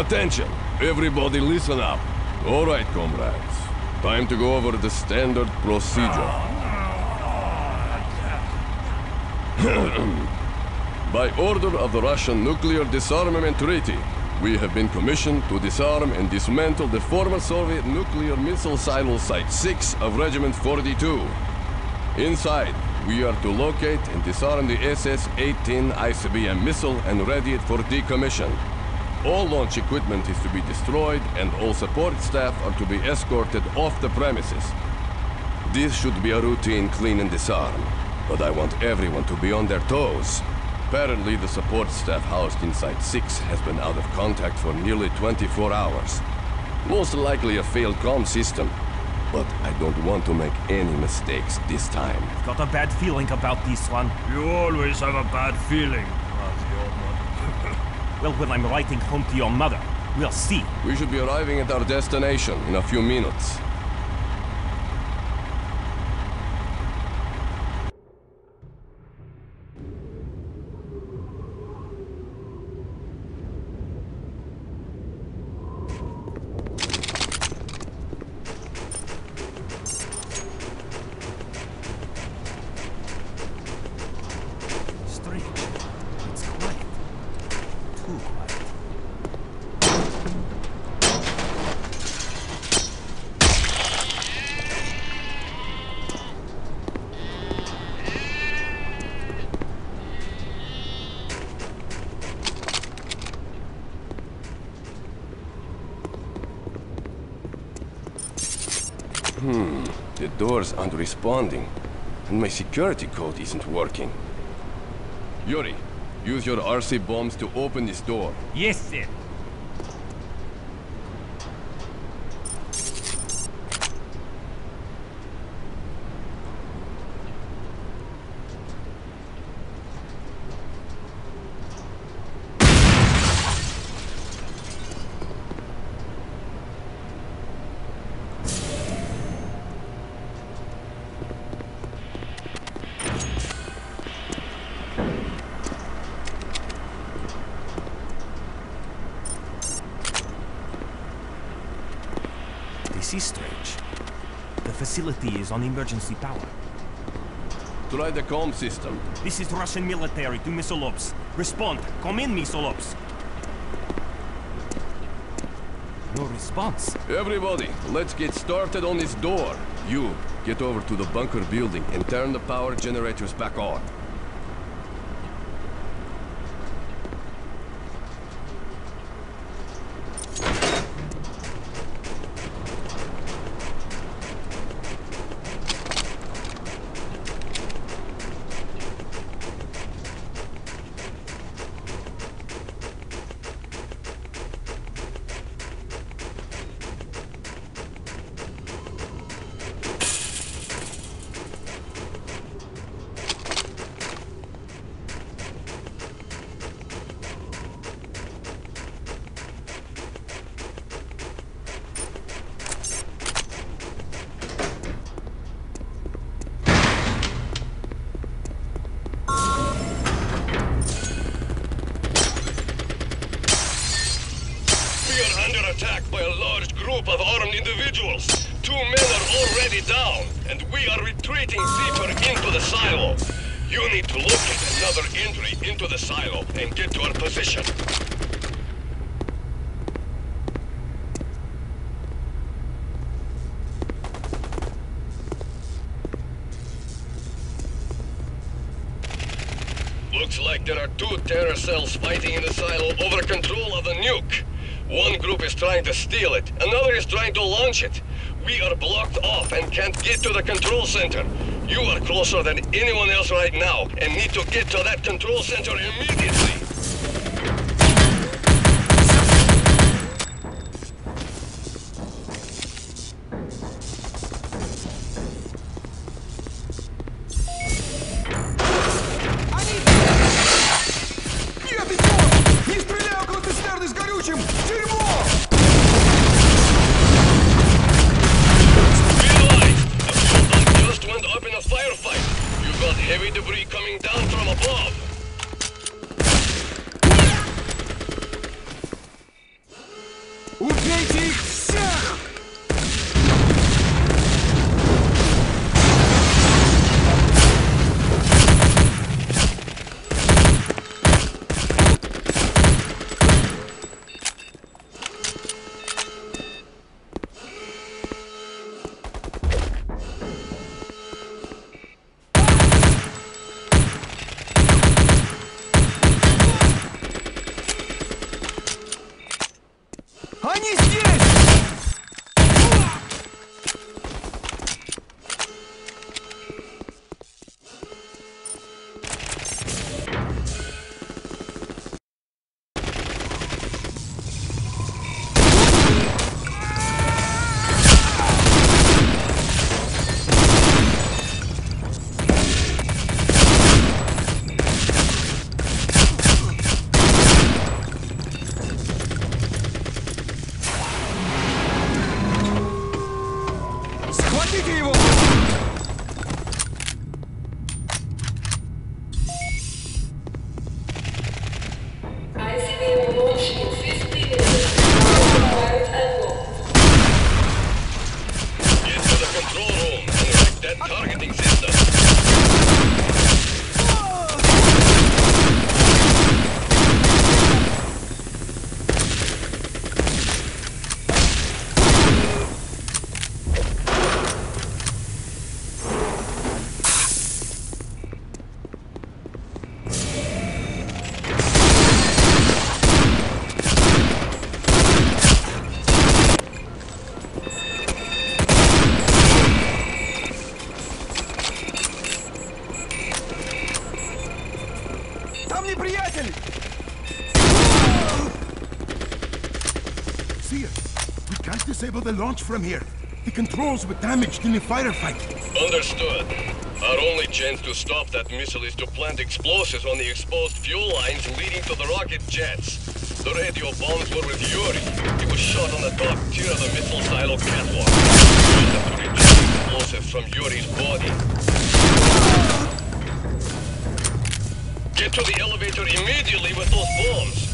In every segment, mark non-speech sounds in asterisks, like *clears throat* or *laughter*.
Attention! Everybody listen up. All right, comrades. Time to go over the standard procedure. *clears throat* By order of the Russian Nuclear Disarmament Treaty, we have been commissioned to disarm and dismantle the former Soviet nuclear missile silo Site 6 of Regiment 42. Inside, we are to locate and disarm the SS-18 ICBM missile and ready it for decommission. All launch equipment is to be destroyed and all support staff are to be escorted off the premises. This should be a routine clean and disarm, but I want everyone to be on their toes. Apparently, the support staff housed inside 6 has been out of contact for nearly 24 hours. Most likely a failed comm system. But I don't want to make any mistakes this time. I've Got a bad feeling about this one. You always have a bad feeling, Well, when I'm writing home to your mother, we'll see. We should be arriving at our destination in a few minutes. Doors aren't responding, and my security code isn't working. Yuri, use your RC bombs to open this door. Yes, sir. Is strange. The facility is on emergency power. Try the comm system. This is Russian military to missile ops. Respond. Come in, missile ops. No response. Everybody, let's get started on this door. You, get over to the bunker building and turn the power generators back on. Down, and we are retreating deeper into the silo. You need to locate another entry into the silo and get to our position. Looks like there are two terror cells fighting in the silo over control of the nuke. One group is trying to steal it, another is trying to launch it. We are blocked off and can't get to the control center. You are closer than anyone else right now and need to get to that control center immediately. Disable the launch from here. The controls were damaged in the firefight. Understood. Our only chance to stop that missile is to plant explosives on the exposed fuel lines leading to the rocket jets. The radio bombs were with Yuri. He was shot on the top tier of the missile silo catwalk. We'll have to reject explosives from Yuri's body. Get to the elevator immediately with those bombs.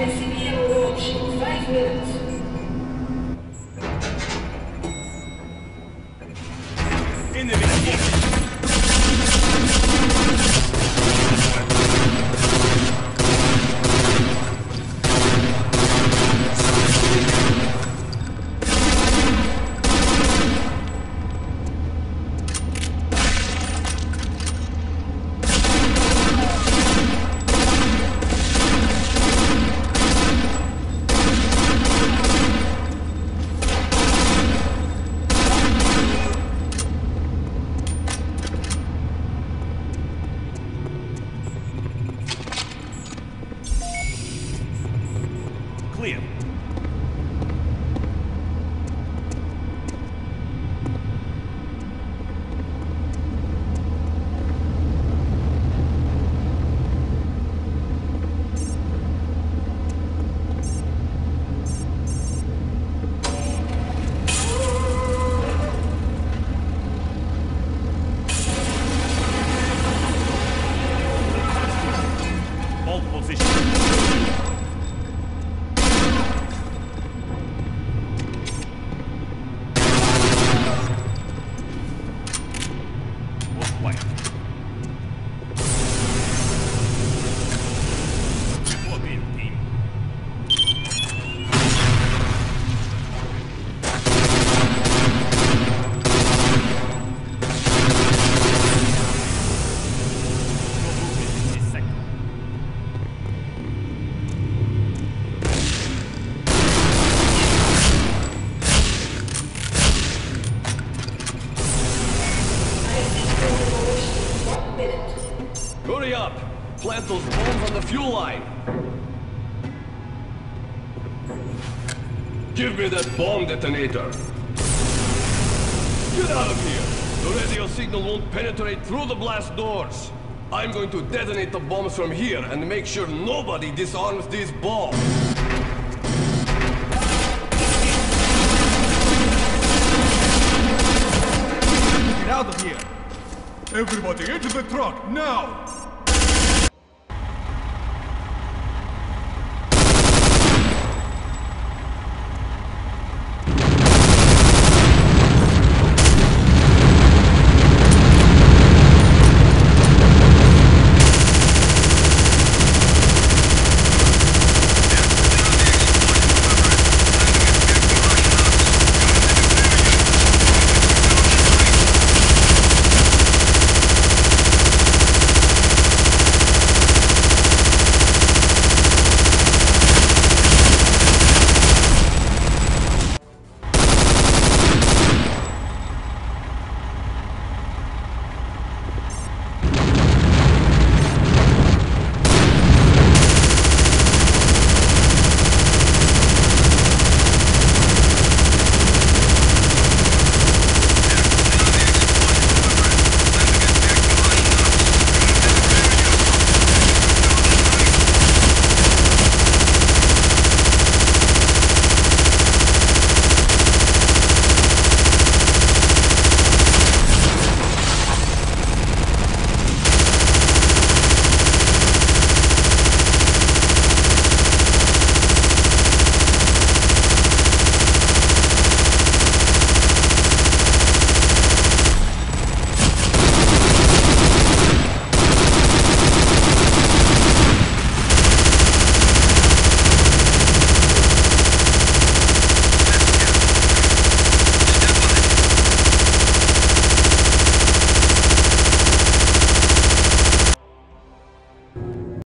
ICBM launch in five Clear. Hurry up! Plant those bombs on the fuel line! Give me that bomb detonator! Get out of here! The radio signal won't penetrate through the blast doors! I'm going to detonate the bombs from here and make sure nobody disarms these bombs! Everybody into the truck, now!